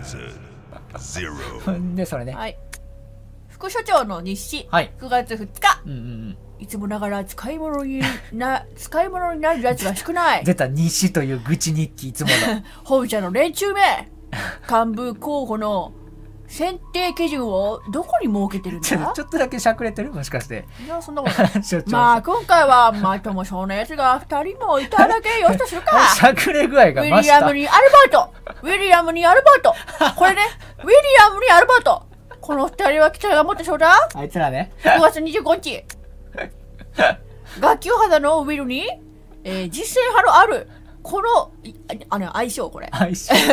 Hazard zero. でそれね。はい。副所長の日誌、はい。9月2日。うんうんうん。いつもながら使い物にな 使い物になるやつが少ない。出た日誌という愚痴日記いつもの。本社の連中め。幹部候補の選定基準をどこに設けてるんちょだちょっとだけしゃくれてる？もしかして。いやそんなこと まあ今回はまともそうなやつが2人もいただけよ しとするか。しゃくれ具合ウィが増した。リアムにアルバート。ウィリアムにアルバート。これね ウィリアムにアルバート。この2人は期待が持ってそうだあいつらね。5月25日。学級肌のウィルに、えー実践派のあるこのいああの相性これ。相性 この2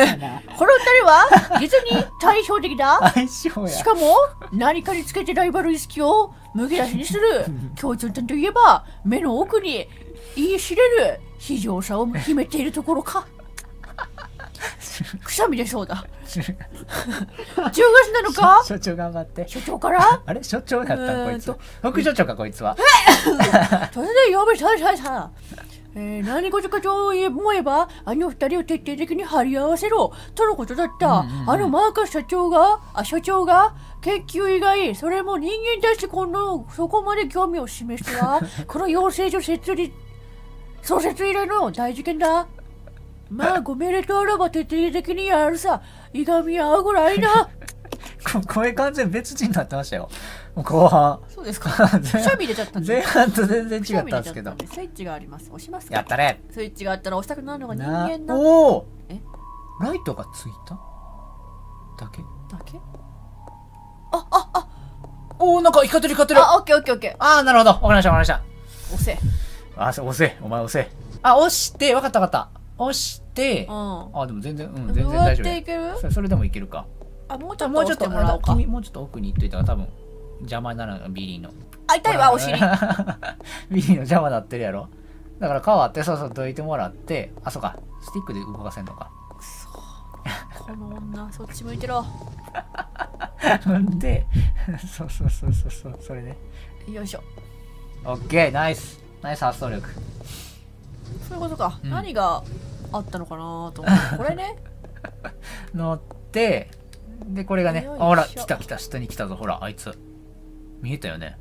人は実に対照的だ。相性や。しかも何かにつけてライバル意識をむき出しにする。共通点といえば目の奥に言い知れる非常さを秘めているところか。くしゃみでそうだ。10月なのか？所長頑張って。所長から？あれ？所長だったんこいつ。副所長かこいつは。それで呼べさささえー、何事かと思えば？あの二人を徹底的に張り合わせろ。とのことだった、うんうんうん。あのマーカス社長が？あ所長が？研究以外それも人間たちこのそこまで興味を示しては この養成所設立創設以来の大事件だ。まあご命令とあらば徹底的にやるさ。いがみ合うぐらいなこ 声完全別人になってましたよ。後半。そうですか。しゃちゃったんで。前半と全然違った。んですけどスイッチがあります。押しますか？やったねスイッチがあったら押したくなるのが人な間なおおえ？ライトがついた？だけ？だけ？おおなんか光ってる光ってる。あ、オッケーオッケーオッケああなるほど。わかりましたわかりました。ー。押せ。あ押せ。お前押せ。あ押してわかったわかった。押して。うん。あでも全然うん全然大丈夫。やていける？それそれでもいけるかあ、もうちょっともうちょっと。君もうちょっと奥に行っといたら多分邪魔にならないビリーのあ、痛いわ、お尻。ビリーの邪魔なってるやろだから変わってそうそうどいてもらってあそうかスティックで動かせんのかこの女、そっち向いてろ。んで？そうそうそうそうそうそれねよいしょ。オッケーナイスナイス発想力そういうことか。うん何があったのかなと思って。これね。乗ってでこれがねあほら来た来た下に来たぞほらあいつ見えたよね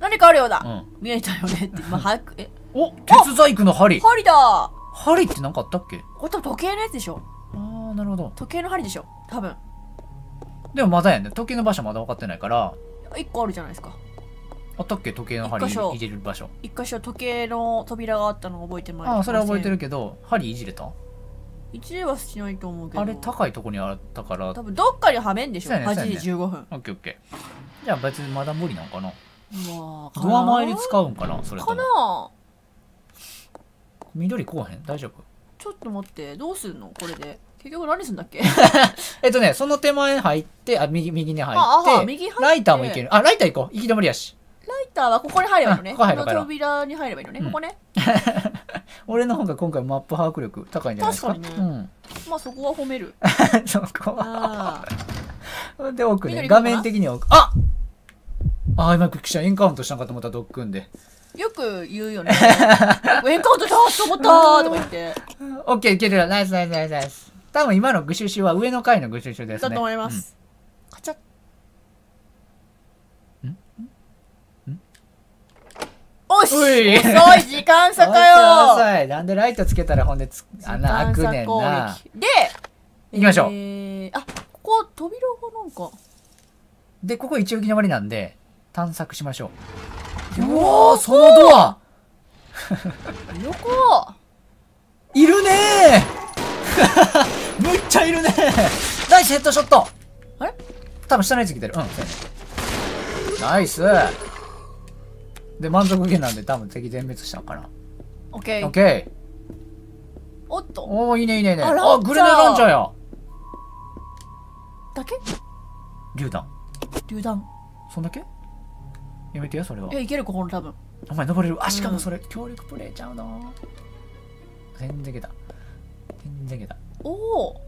何かあるようだ。うん見えたよねって。まあ、早く。え、お鉄細工の？針針だ針って何かあったっけ？これ多分時計のやつでしょ。ああなるほど時計の針でしょ。多分。でもまだやね時計の場所まだ分かってないから一個あるじゃないですか。あったっけ？時計の針入れる場所一箇所時計の扉があったのを覚えてもらああそれは覚えてる。るけど針いじれた？一例はしないと思うけど。あれ高いとこにあったから。多分どっかにはめんでしょ。8ねそうやね。時15分。オッケーオッケー。じゃあ別にまだ無理なんかな。うわードア前に使うんかなそれとかもな。緑こうへん？大丈夫？ちょっと待って。どうすんの？これで。結局何すんだっけ？えっとねその手前入ってあ右右に入あってあ右入って。ライターもいける。あライター行こう。行き止まりやしライターはここに入ればいいのね。あここ入るの扉に入ればいいのね、うん。ここね。俺の方が今回マップ把握力高いんじゃないですか？確かにね。まあそこは褒める。う んそこは。あで奥ね。緑行こうかな画面的には奥。ああ今クッキーエンカウントしたんかと思った。らドックンで。ーよく言うよね。エンカウントしたと思ったーとか言って。オッケーいけるよ。ナイスナイスナイスナイス。多分今のグシュシュは上の階のグシュシュですね。だと思います、カチャッおし遅い時間うん差かよ。遅い。なんでライトつけたらほんでつ穴開くねんな。で行きましょう。えー、あここ扉がなんか。でここ一応行き止まりなんで探索しましょう。よおおそのドア。横。いるねー。むっちゃいるねー。ナイスヘッドショット。あれ？多分下のやつ来てる。うんナイスで満足げなんで多分敵全滅したのかな。オッケーオッケーおっと。おおいいねいいねいいね。ああグレネランチャーや。だけ？榴弾。榴弾。そんだけ？やめてよそれは。いやいけるここの多分。お前登れる。あしかもそれ協力プレイちゃうの全然いけた。全然いけた。おお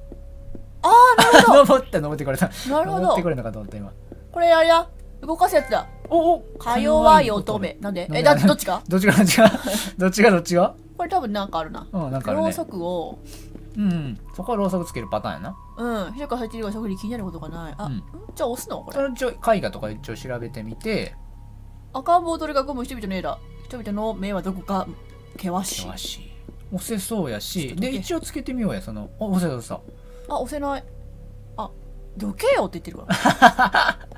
ああなるほ 登って登ってこれた。どなるほど。登ってこれるのかと思った今。これあれだ。動かすやつだおおか弱い乙女。なんで？えだってどっちかどっちがどっちが？どっちがどっちが？これ多分なんかあるな。うんなんかあるね。秒速を。うんそこはろうそくつけるパターンやな。うん部屋から入っているが特に気になることがない。あ、うん。んじゃあ押すの？これ。それ一応絵画とか一応調べてみて。赤ん坊を取り囲む人々の絵だ。人々の目はどこか。険しい。よし押せそうやし。ちょっとどけ。で一応つけてみようやその。あ押せた押せた。あ押せない。あどけよって言ってるわ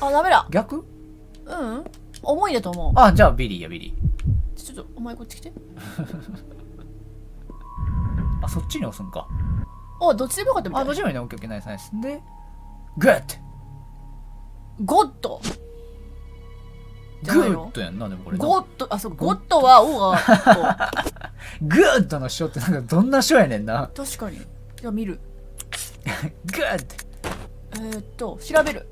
あダメだ。逆？うん。重いだと思う。あじゃあビリーやビリー。ちょっとお前こっち来て。あそっちに押すんか。あどっちでもよかったみたい。あどっちでもいいね。オッケーオッケーナイスナイス。でグッゴッド。グの？ッドやんなでもこれゴッド。あそうかゴッドは「お」がグッドの書ってなんかどんな書やねんな。確かに。じゃあ見る。グッド。えー、っと調べる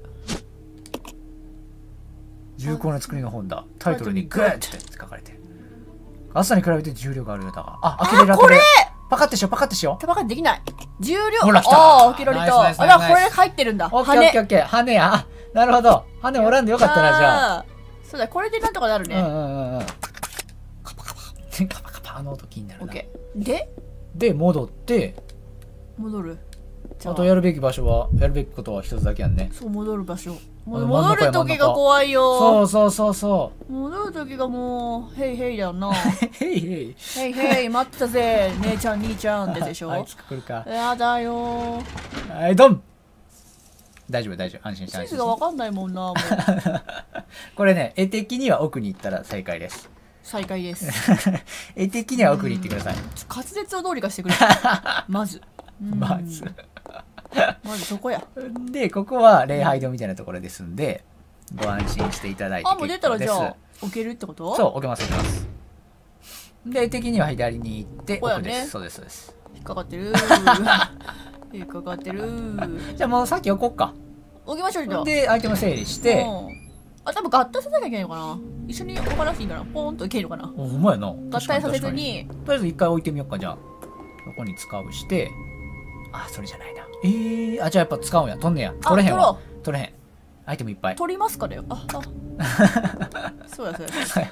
重厚な作りの本だ。タイトルにグッ。ドって書かれて。る朝に比べて重量があるようだが。あ開けれる開けこれ！パカってしようパカってしよう。タバカできない。重量。ほら来た。ああ開けられナイスナイスたあらこれ入ってるんだ。オッケーオッケーオッケー。羽やあなるほど。羽おらんでよかったなじゃあ。そうだこれでなんとかなるね、うんうんうんうん。カパカパ。カパカパ。あの音気になるな。オッケー。で？で戻って。戻るあ。とやるべき場所はやるべきことは一つだけやんね。そう戻る場所。戻る時が怖いよ。そうそうそうそ戻る時がもう「ヘイヘイ」だよな。うへいへい「ヘイヘイ待ってたぜ 姉ちゃん兄ちゃん」ってでしょ？あいつ来るか。やだよ。はいドン。大丈夫大丈夫。安心して地図が分かんないもんなもう。これね絵的には奥に行ったら正解です。再開です。絵的には奥に行ってください。滑舌をどうにかしてくれ。まず。うん。まず まずそこや。でここは礼拝堂みたいなところですんでご安心していただいてあもう出たらじゃあ置けるってこと？そう置けます置けます。で絵的には左に行ってここです。そうですそうです。引っかかってる。引っかかってる。じゃあもうさっき置こっか。置きましょうじゃあ。でアイテム整理して。うん。あ多分合体させなきゃいけないのかな。一緒に置かなくていいかな。ポーンといけるのかな。おほんまやな。合体させずに。にとりあえず一回置いてみようかじゃあ。そこに使うして。あそれじゃないなえー、あじゃあやっぱ使うんや。取んねや。取れへんわ。取れへん。アイテムいっぱい。取りますかだよ。ああ。そうやそうや。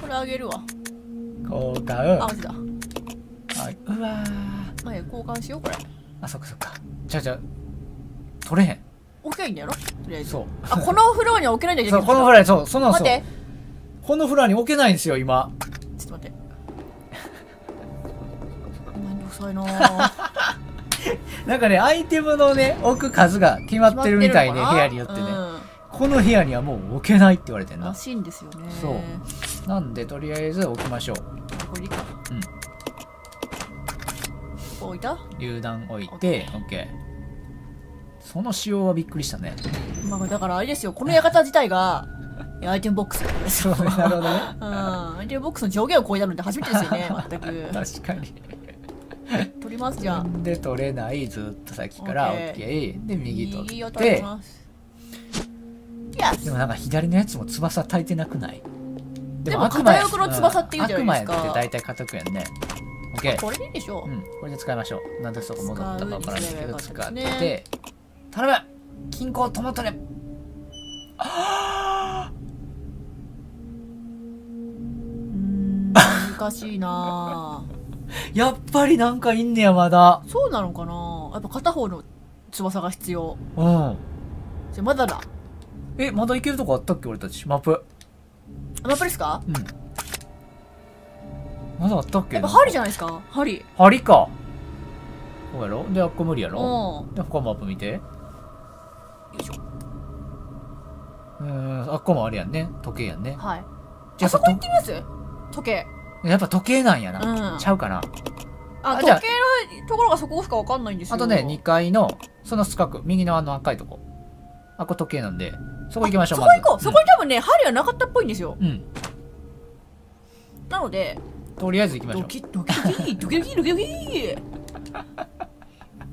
これあげるわ。交換。あマジだはい。うわー。交換しようこれ。あそっかそっか。じゃあじゃあ取れへん。置けばいいんだやろ？とりあえず。そう。あこのフロアには置けないんだけこのフライそうそうなんですよ。待って。このフラに置けないんですよ今ちょっと待ってめんどくさいなぁなんかねアイテムのね置く数が決まってるみたいね決ま部屋によってね、うんこの部屋にはもう置けないって言われてんな。らしいんですよね。そう。なんでとりあえず置きましょう。これか。うん。ここ置いた？榴弾置いて OK その仕様はびっくりしたね。まあだからあれですよ。この館自体が アイテムボックスですよ。そうねなるほどね。うん。アイテムボックスの上限を超えたのって初めてですよね全く。確かに取りますじゃあ。で取れないずっと先から OK で右取って。でもなんか左のやつも翼足りてなくない？でも片翼の翼って言うじゃないですか。悪魔やって大体片くやんね。OK これでいいでしょう。ん。これで使いましょう。なんでそこ戻ったか分からないけど使って頼む！金庫トマトねあうん難しいなやっぱりなんかいんねやまだ。そうなのかな？やっぱ片方の翼が必要。うん。じゃあまだだ。えまだ行けるとこあったっけ俺たち？マップ。マップですか？うん。まだあったっけ？やっぱ針じゃないですか？針。針か。そうやろ？であっこ無理やうん。ろで他マップ見て。よいしょ。うーんあっこもあれやんね。時計やんね。はい。じゃあそこ行ってみます？時計やっぱ時計なんやな、うん。ちゃうかな。あ時計のところがそこしかわかんないんですよ。あとね2階のその近く右のあの赤いとこ。あこ時計なんで。そこ行きましょうそこ行こう、そこに多分ね針はなかったっぽいんですよ。うん、うんなのでとりあえず行きましょドキドキドキドキドキドキドキ。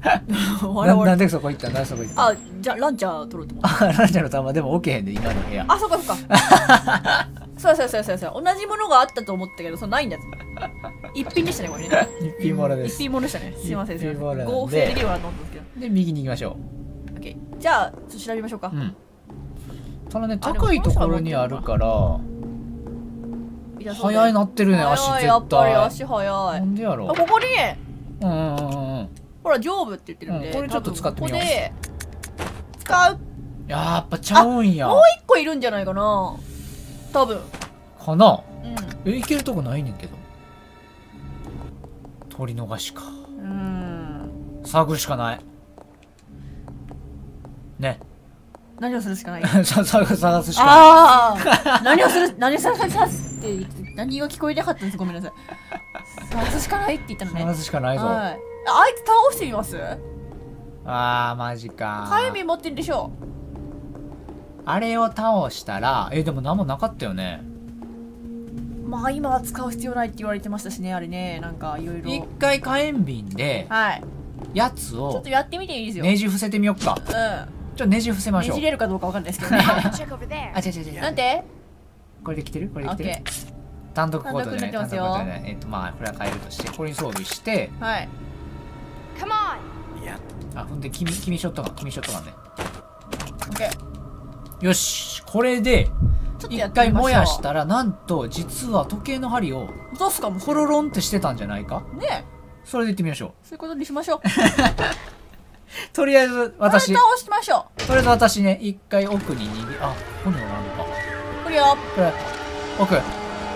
ななんでそこ行ったんだそこ行った。あじゃあランチャー取ろうと思って。あ ランチャーの玉でも置けへんで今の部屋。あそっかそっか そうそうそうそうそう。同じものがあったと思ったけどそのないんだ一品でしたねこれね。一品物です。一品物でしたね。すいませんすいません。合成できるかなと思ったんですけど。で右に行きましょオッケーじゃあちょっと調べましょうか。ううん。ただね高いところにあるからよみたいなってるね足早いやっ絶ぱり対足早い。なんでやろあここに。うんうんうんうん。ほら上部って言ってるんで、うんこれちょっと使ってみよう。ここで使う。やっぱちゃうんや。もう一個いるんじゃないかな多分。かな？うえいけるとこないねんけど。取り逃しか。んうん。探るしかない。ね。何をするしかない？さ探探すしかああ何をする？何をするさすって言って何が聞こえなかったんです？ごめんなさい。探すしかないって言ったのないね。探すしかないぞ、はい。ああいつ倒してみます？あーマジか。火炎瓶持ってるでしょあれを倒したらえでも何もなかったよね。まあ今は使う必要ないって言われてましたしねあれね。なんかいろいろ。一回火炎瓶ではい。やつちょっをとやってみていいですよ、ねじ伏せてみよっか。うちょっとねじ伏せまんねしょう。じれるかどうかわかんないですけどね. あ違う違う違うなんて？これできてる？これオッできてる？ケー。単独コードじゃない？単独になってますよ。単独コードじゃない？えっとまあこれは変えるとして。これに装備して。はい。Come on. あほんで君君ショットガン君ショットガンね。オッケー。よしこれで一回。燃やしたらなんと実は時計の針をどうすかもしコロロンってしてたんじゃないか？ねそれでいってみましょそういうことにしましょう。う とりあえず私倒しましょりあえず私ね一回奥に逃げあここにもなるのかう。これよ。これ奥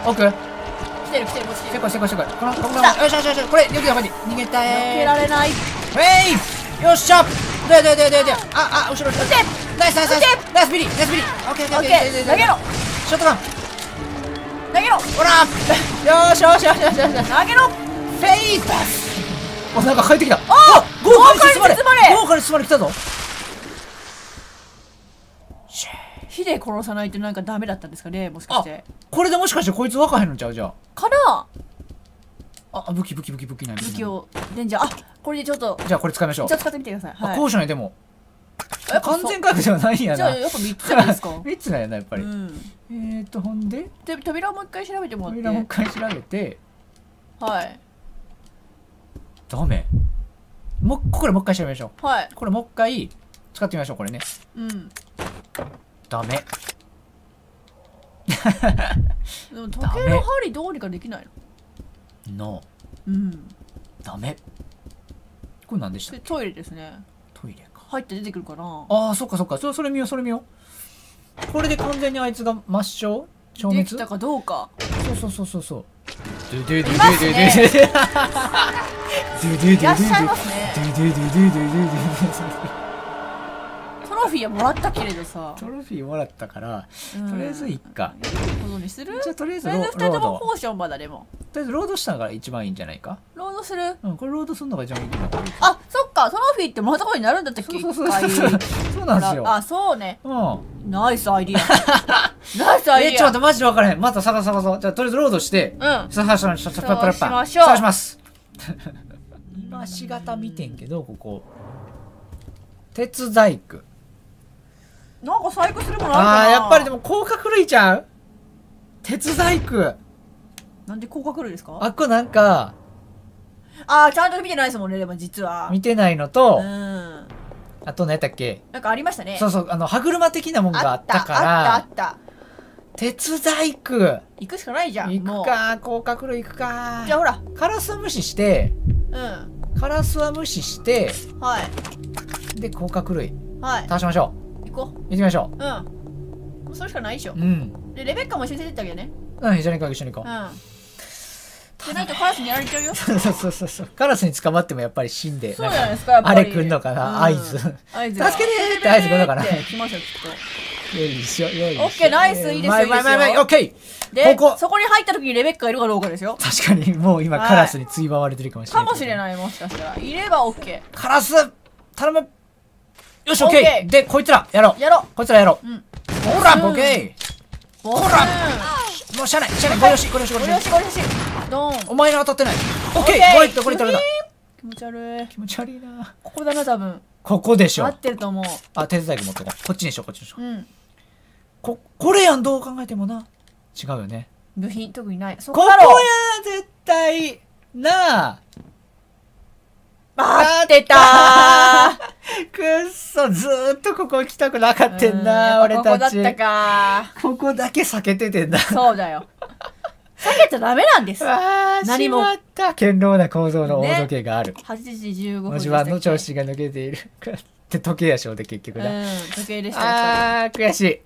奥来てる来てるこっち来てる。せこいせこいせこいこのこのよしよしよしこれよきやばい逃げた避けーられない。ウェイよっしゃでででででああ後ろ後ろ。ナイスナイスナイス。ナイスビリナイスビリオッケー。オッケーオッケー。投げろ。ショットガン。投げろ。ほら。よーしよしよしよしよし。投げろ。フェイパス。おなんか帰ってきた。あ豪華に包まれ。豪華に包まれ。豪華に包まれ来たぞ。火で殺さないとなんかダメだったんですかねもしかして。これでもしかしてこいつ分かへんのちゃうじゃあ。かなあ武器武器武器武器ない武器を。レンジャー。あこれでちょっと。じゃあこれ使いましょうじゃあ使ってみてください。あはい。こうしないでも完全回復ではないんやなじゃあやっぱ3つじゃないですか？3つなんやなやっぱり、うん。えーとほんで？で扉をもう一回調べてもらって。扉もう一回調べてはい。ダメもうこれもう一回調べましょはい。うこれもう一回使ってみましょうこれねうん。ダメでも時計の針どうにかできないの？の。うん。ダメ。これ何でしたでトイレですね。トイレか。入って出てくるかな。ああそっかそっか。そそれ見ようそれ見よう。これで完全にあいつが抹消？消滅？できたかどうか。そうそうそうそう。そう。ドゥドゥドゥいますね。ドゥドゥドゥドゥドゥドゥいらっしゃいますね。ドゥドゥドゥドゥドゥドゥドゥトロフィーはもらったけれどさ。トロフィーもらったからうん。とりあえずいっか。いいことにする？じゃあとりあえずとりあえず2人とロロード。もポーションまだでも。とりあえずロードしたのが一番いいんじゃないか？ロードする？うんこれロードするのが一番いいんじゃないかあ、そっか、トロフィーってもらったことになるんだったっけ？そうそうそうそうそう。なんですよ。あ、そうね。うん。ナイスアイディア。ナイスアイディア。えちょっと待ってマジで分からへん。また探す探そう。じゃあとりあえずロードして。うん。探しましょうそうパラパラパしましょう探します今しがた見てんけどここ鉄細工なんか細工するものあるかなあーやっぱりでも甲殻類ちゃう？鉄細工なんで甲殻類ですか？あっこなんかあーちゃんと見てないですもんね、でも実は。見てないのうと、ん。あと何やったっけ？なんかありましたね。そうそうあの歯車的なもんがあったかあった、らあった、あった。鉄細工行くしかないじゃん。行くか甲殻類行くかじゃあほら。カラスは無視してうん。カラスは無視してはい。で甲殻類はい。倒しましょ行こう行きましょう。うん。それしかないでしょう。うんで、レベッカも一緒に出てったわけどね。うん一緒に行こう一緒に行こうん。でないとカラスにやられちゃうよ。うそうそうそうそうカラスに捕まってもやっぱり死んでそうじゃないですか、やっぱり。あれ来んのかな合図合図助けてーって合図来るのかな来ますよ、きっよいしょよいしょオッケーナイスいいですよまいまいですよオッケーと。で、ここそこに入った時にレベッカがいるかどうかですよ。確かにもう今はいカラスについばわれてるかもしれないかもしれない、もしかしたら。いればオッケカラス頼むよしオッオッケー。でこいつらやろー。やろう。こいつらやろう。うん。ほらうんボケう。ほら。もうしゃあない。しゃあない。ごよしごよしごよし押しゴリ押し。ドーン。お前が当たってない。オッケー。ー。これこれいったこれいっ気持ち悪い。た。気持ち悪いな。ここだな、多分。ここでしょ。合ってると思う。あ手伝い持ってこうこっちにしようこっちにしよう。うん。ここれやんどう考えてもな。違うよね。部品、特にない。そここや絶対。なあ合ってたー くっそずーっとここ来たくなかったんなうん俺たちここだったかここだけ避けててんだそうだよ。避けちゃダメなんです。何もしまった堅牢な構造の大時計がある。8時15分文字盤の調子が抜けている。っ て時計やしょうで結局な。うん、時計でしたあー、悔しい。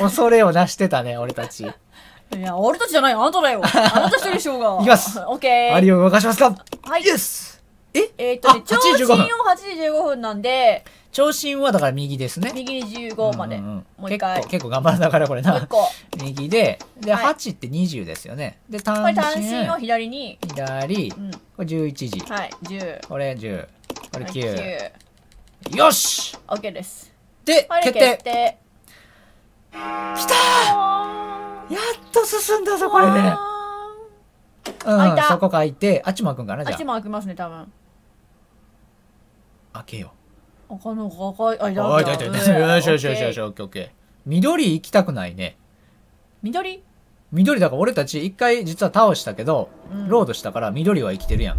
恐れをなしてたね、俺たち。いや、俺たちじゃないよ、あなただよ。あなた一人でしょうが。いきますオッケー。アリを動かしますかはいイエスえ？えっとねあ、長8時15分身を8時15分なんで、長身はだから右ですね。右に15まで。うんうんうんもう一回。結構、結構頑張らながらこれな。もう一個。右で、で、はい8って20ですよね。で、単これ身。単身を左に。左、うん。これ11時。はい、10。これ10。これはい9。9。よし OK です。で、はい、決定決定。きたーやっと進んだぞ、これで。うん、開いたそこ書いて、あっちも開くんかな、じゃあっちも開きますね、多分。あ。開けよ赤の赤い、あ、う。だおい、だいたいだいたよしよしよしよし、オッケーオッケー。緑行きたくないね。緑？緑だから俺たち一回実は倒したけど、うんロードしたから緑は生きてるやん。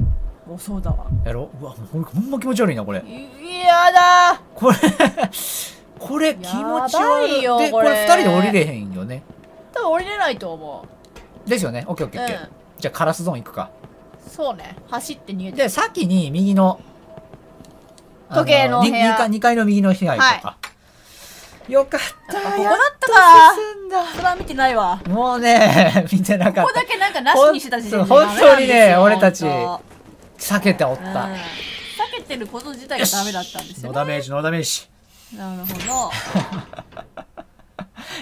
お、そうだわ。やろ？うわ、ほんほんま気持ち悪いな、これ。いやだこれ、これ気持ち悪い。で、いよこれこれ二人で降りれへんよね。多分降りれないと思ですよね。オッケーオッケーオッケー。うんじゃあカラスゾーン行くか。う。そうね。走って逃げて。で、先に右の、時計の部屋に二階二階の右の部屋行こうか。よかった。あここだやったか進んだ。それは見てないわ。もうね、見てなかったここだ。けなんかなしにしてた時点で本当にね俺たち本避けておっ当うんた。避けてること自体がダメだったんですよね。ノーダメージ、ノーダメージ。なるほ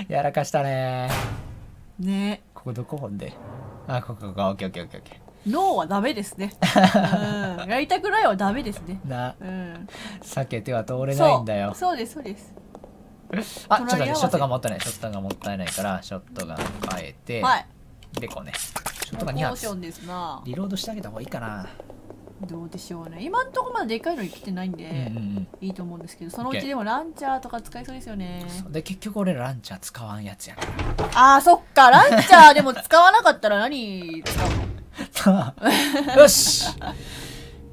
やらかしたね。ど。ね。ここどこ？ほんで。あ、ここここ、オッケーオッケーオッケーオッケノーはダメですね。うん。やりたくないはダメですね。ー。な、うん。避けては通れないんだよ。そうです、そうです。あ、ちょっと待って、ショットガンもったいない。ショットガンもったいないから、ショットガン変えて、はい。でこうね。ショットガン2発。リロードしてあげた方がいいかな。どうでしょうね。今んとこまででかいのに来てないんで、うんうんいいと思うんですけど、そのうちでもランチャーとか使いそうですよね。うん。で、結局俺らランチャー使わんやつやかああ、そっか。ランチャーでも使わなかったら何使うの？ら。よし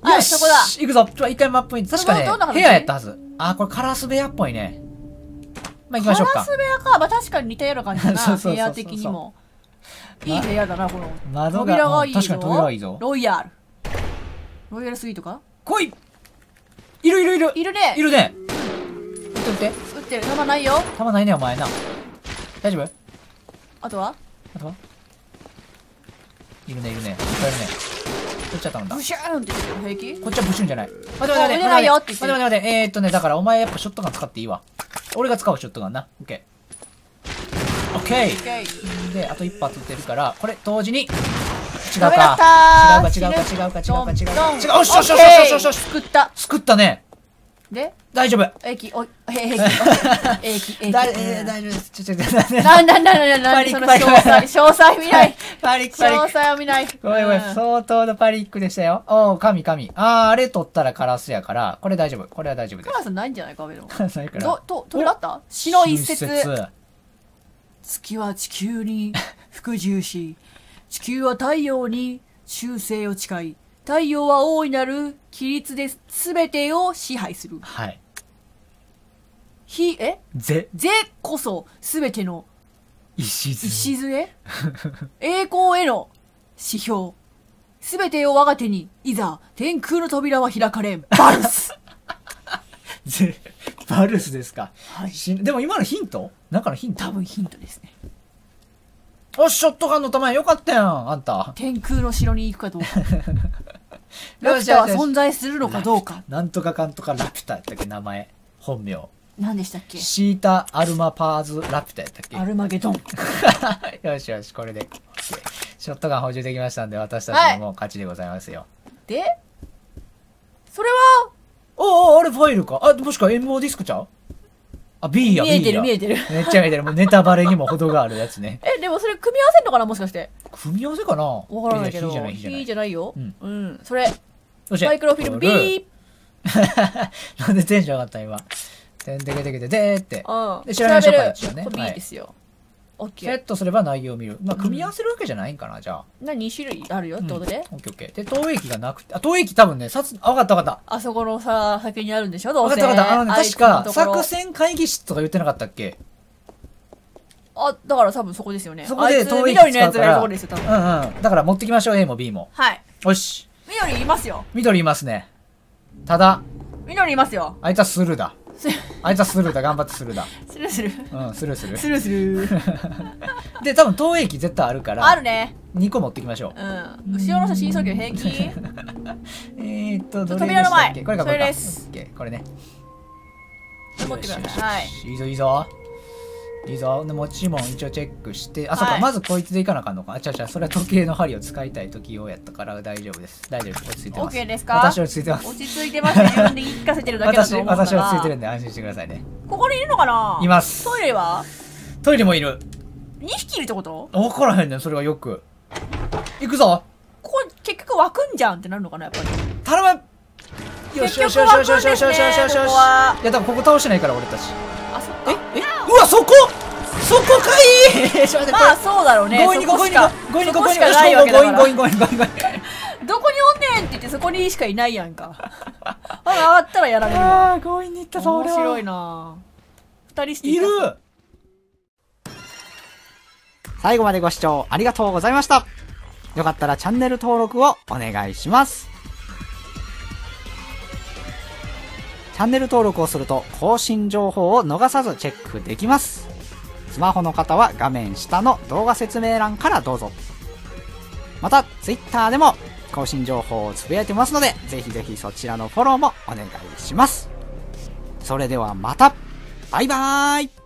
はいよしそこだ行くぞちょ、一回マップに。確かね部屋やったはず。あ、これカラス部屋っぽいね。まあ行きましょうかカラス。部屋か。まあ確かに似たような感じだな。そうそうそうそう部屋的にも。いい部屋だな、この。窓が扉がいいぞ。うん確かに扉がいいぞロイヤル。ロイヤルスイートか？来いいるいるいるいるね。いるね撃って撃って？撃ってる。弾ないよ。弾ないね、お前な。大丈夫？あとは？あとは？いるね、いるね。いっぱいいるね。どっちやったんだブシューンって言ってる平気？こっちはブシュンじゃない。待って待って待って。待って待って待って。えーっとね、だからお前やっぱショットガン使っていいわ。俺が使うショットガンな。オッケー。オッケーー。で、あと一発撃ってるから、これ同時に。違うダメだか。った違うか違うか違うか違うか違うか違うかドン違う。おしよしよしオッケーよしよしよし。救った。救ったね。で、大丈夫。平気、お、平気、平気、平気。だえー大丈夫です。ちょちょちょ。なんだなんだなんだその詳細、詳細見ない。パニック。詳細は見ない。ごめんごめん、うん相当のパニックでしたよ。おう、神神。あー、あれ取ったらカラスやから、これ大丈夫。これは大丈夫ですカ。ラスないんじゃないか、上の。カラスないから。ど、と、扉あった死の一節。節月は地球に服従し、地球は太陽に忠誠を誓い、太陽は大いなる規律で全てを支配する。はい。ひ、え？ぜ、ぜこそ全ての石津。礎？栄光への指標。全てを我が手に、いざ、天空の扉は開かれん。バルス ぜ、バルスですか。はいしでも今のヒント？中のヒント？多分ヒントですね。おショットガンの弾よかったやん、あんた。天空の城に行くかどうか。ラピュタは存在するのかどうか。なんとかかんとかラピュタやったっけ、名前。本名。何でしたっけ？シータ・アルマ・パーズ・ラピュタやったっけアルマゲドン。よしよし、これで。ショットガン補充できましたんで、私たちももう勝ちでございますよ。で、それは、おお、あれファイルか。あ、もしくは MO ディスクちゃう？あ、B や、見えて B やる見えてる。めっちゃ見えてる。もうネタバレにも程があるやつね。え、でもそれ組み合わせんのかなもしかして。組み合わせかな？わわからないけど。いいじゃない、いいじゃない。いいじゃないよ。うんうん。それ、マイクロフィルムビー なんでテンション上がった今。てんてけてけてでーって。うん。で知らない人から調べるこれ一応ねはい B ですよ。セッー。トすれば内容を見る。まあ、組み合わせるわけじゃないんかな、じゃあ。な、2種類あるよってことで、オッケーオッケー。で、投影機がなくて、あ、投影機多分ね、さつ、あ、わかったわかっあそこのさ、先にあるんでしょ？どた。わうせ。かったわかった。あのね、確か、作戦会議室とか言ってなかったっけ？あ、だから多分そこですよね。そこで投影機緑のやつ使うからがいるとこですよ、多分。うんうんだから持ってきましょう A も B もはい。よし緑いますよ。緑いますねただ緑いますよ。あいつはスルーだす あいつはスルーだ頑張ってスルーだ。するする。うんスルーする。するする。で多分投影機絶対あるからあるね。2個持ってきましょう。うん。後ろの写真送球平気えーっとどれ扉の前。これかこれか。それです。これね。持ってください。はいいいぞいいぞいいぞで持ちも一応チェックしてあ、そっはいかまずこいつでいかなあかんのか。あ違う違うそれは時計の針を使いたい時用やったから大丈夫です。大丈夫落ち着いてます。OK ですか？私落ち着いてます。落ち着いてます自分 で言い聞かせてるだけだ私と思うんだが私落ち着いてるんで安心してくださいね。ここにいるのかな？います。トイレは？トイレもいる ?2 匹いるってこと？分からへんねんそれはよく。行くぞ。ここ結局湧くんじゃんってなるのかなやっぱり。頼む。よしよしよしよしよしよしよしよしよし。いやだからここ倒してないから俺たち。あそっか。え？うわそこそこかい。まあそうだろうね。強引にここにそこしか強引にそこしここによしかないわけだ強引強から引強引強引強引どこにおんねんって言ってそこにしかいないやんか。あ上がったらやられるわ。あー強引に行ったぞ面白いな。二人している。最後までご視聴ありがとうございました。よかったらチャンネル登録をお願いします。チャンネル登録をすると更新情報を逃さずチェックできます。スマホの方は画面下の動画説明欄からどうぞ。また、Twitter でも更新情報をつぶやいてますので、ぜひぜひそちらのフォローもお願いします。それではまたバイバーイ